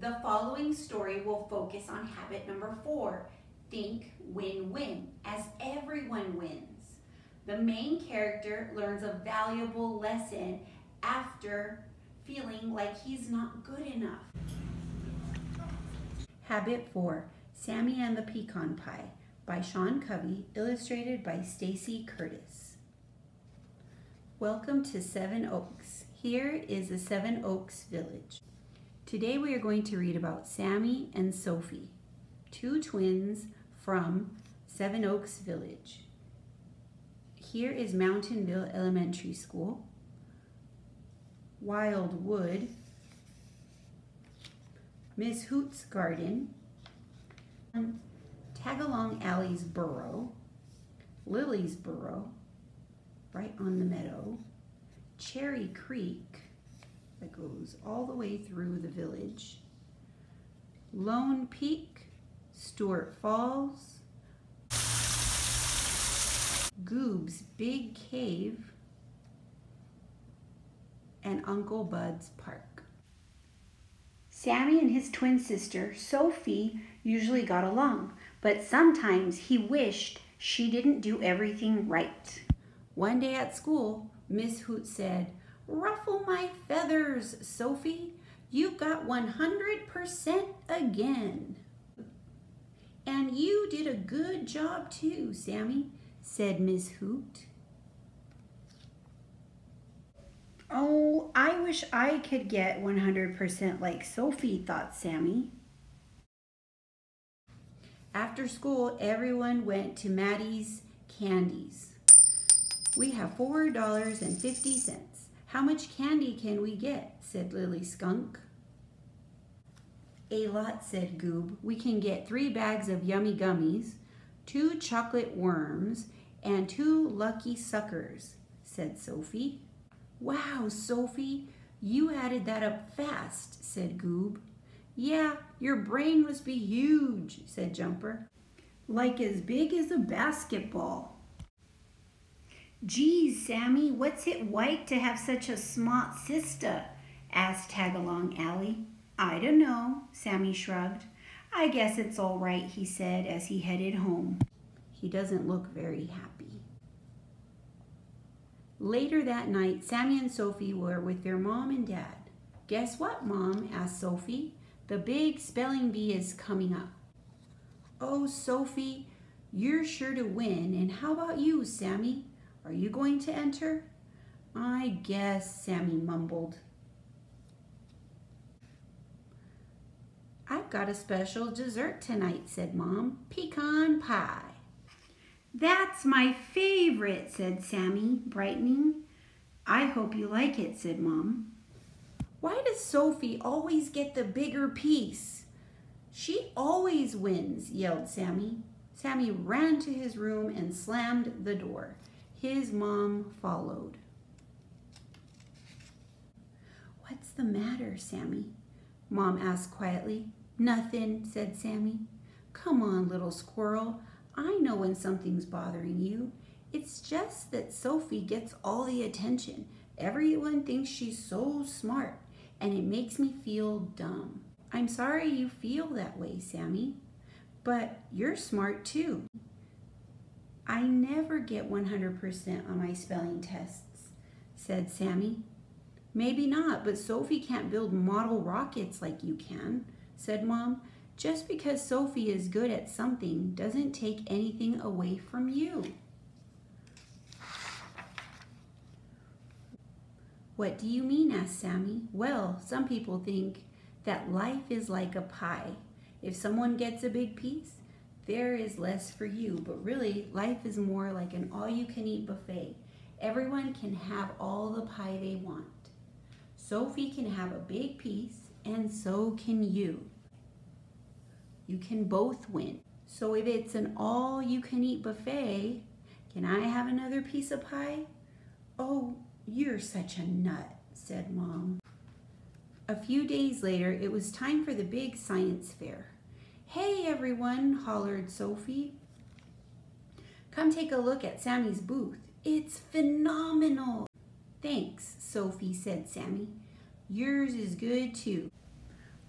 The following story will focus on habit number four, think win-win, as everyone wins. The main character learns a valuable lesson after feeling like he's not good enough. Habit four, Sammy and the Pecan Pie by Sean Covey, illustrated by Stacy Curtis. Welcome to Seven Oaks. Here is the Seven Oaks Village. Today we are going to read about Sammy and Sophie, two twins from Seven Oaks Village. Here is Mountainville Elementary School, Wildwood, Miss Hoot's Garden, Tagalong Allie's Burrow, Lily's Burrow, right on the meadow, Cherry Creek, goes all the way through the village. Lone Peak, Stuart Falls, Goob's Big Cave, and Uncle Bud's Park. Sammy and his twin sister, Sophie, usually got along, but sometimes he wished she didn't do everything right. One day at school, Miss Hoot said, Ruffle my feathers, Sophie. You got 100% again. And you did a good job too, Sammy, said Miss Hoot. Oh, I wish I could get 100% like Sophie, thought Sammy. After school, everyone went to Maddie's Candies. We have $4.50. How much candy can we get? said Lily Skunk. A lot, said Goob. We can get three bags of yummy gummies, two chocolate worms, and two lucky suckers, said Sophie. Wow, Sophie, you added that up fast, said Goob. Yeah, your brain must be huge, said Jumper. Like as big as a basketball. Geez, Sammy, what's it like to have such a smart sister? asked Tagalong Allie. I don't know, Sammy shrugged. I guess it's all right, he said as he headed home. He doesn't look very happy. Later that night, Sammy and Sophie were with their mom and dad. Guess what, Mom? asked Sophie. The big spelling bee is coming up. Oh, Sophie, you're sure to win. And how about you, Sammy? Are you going to enter? I guess, Sammy mumbled. I've got a special dessert tonight, said Mom. Pecan pie. That's my favorite, said Sammy, brightening. I hope you like it, said Mom. Why does Sophie always get the bigger piece? She always wins, yelled Sammy. Sammy ran to his room and slammed the door. His mom followed. What's the matter, Sammy? Mom asked quietly. Nothing, said Sammy. Come on, little squirrel. I know when something's bothering you. It's just that Sophie gets all the attention. Everyone thinks she's so smart, and it makes me feel dumb. I'm sorry you feel that way, Sammy, but you're smart too. I never get 100% on my spelling tests, said Sammy. Maybe not, but Sophie can't build model rockets like you can, said Mom. Just because Sophie is good at something doesn't take anything away from you. What do you mean? asked Sammy. Well, some people think that life is like a pie. If someone gets a big piece, there is less for you, but really, life is more like an all you can eat buffet. Everyone can have all the pie they want. Sophie can have a big piece, and so can you. You can both win. So if it's an all you can eat buffet, can I have another piece of pie? Oh, you're such a nut, said Mom. A few days later, it was time for the big science fair. Hey everyone, hollered Sophie. Come take a look at Sammy's booth. It's phenomenal. Thanks, Sophie, said Sammy. Yours is good too.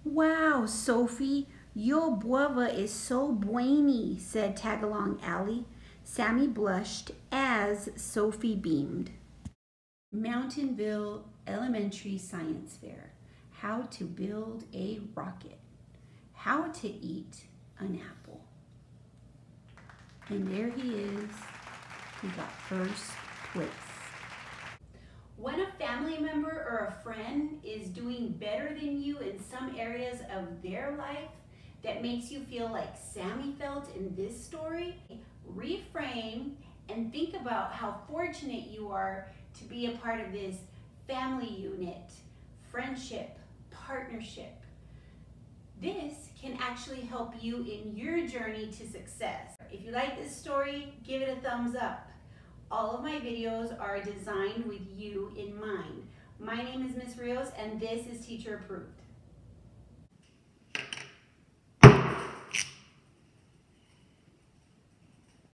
Wow, Sophie, your guava is so bueny, said Tagalong Allie. Sammy blushed as Sophie beamed. Mountainville Elementary Science Fair. How to build a rocket. How to eat an apple. And there he is. He got first place. When a family member or a friend is doing better than you in some areas of their life that makes you feel like Sammy felt in this story, reframe and think about how fortunate you are to be a part of this family unit, friendship, partnership. This can actually help you in your journey to success. If you like this story, give it a thumbs up. All of my videos are designed with you in mind. My name is Miss Rios and this is Teacher Approved.